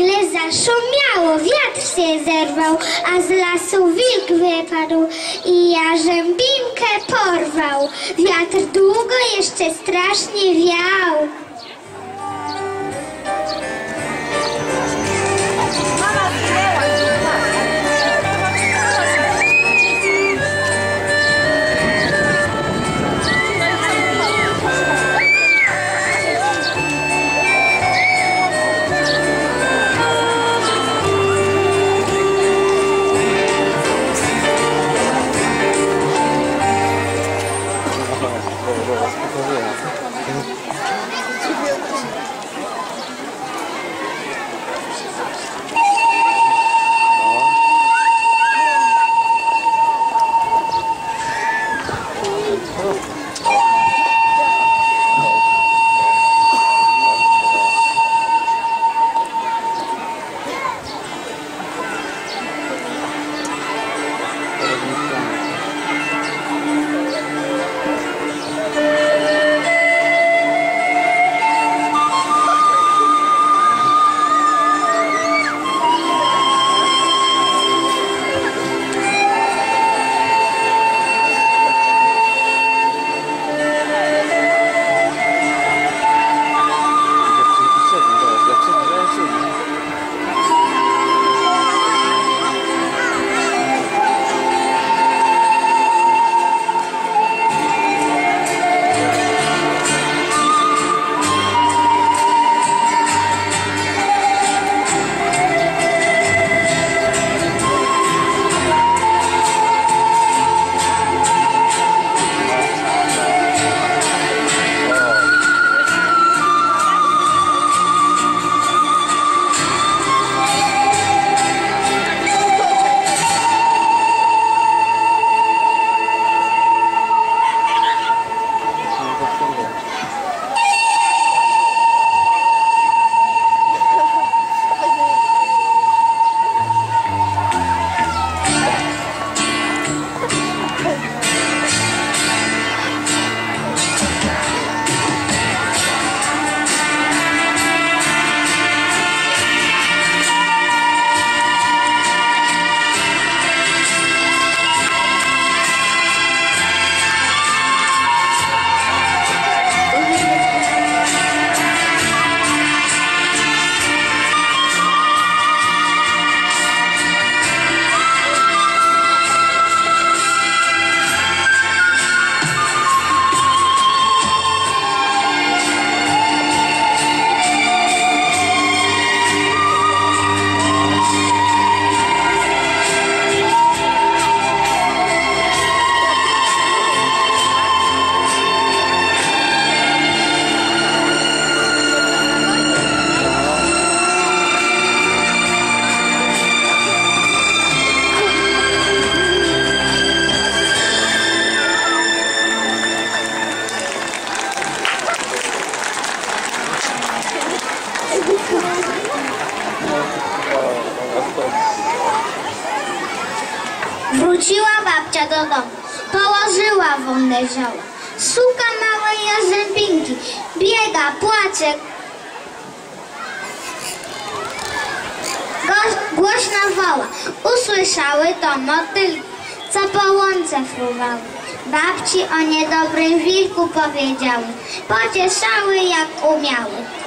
Nagle zaszumiało, wiatr się zerwał, a z lasu wilk wypadł i jarzębinkę porwał. Wiatr długo jeszcze strasznie wiał. Wróciła babcia do domu, położyła wonne zioło. Szuka małej jarzębinki, biega, płacze. Głośno woła, usłyszały to motylki, co po łące fruwały. Babci o niedobrym wilku powiedziały, pocieszały jak umiały.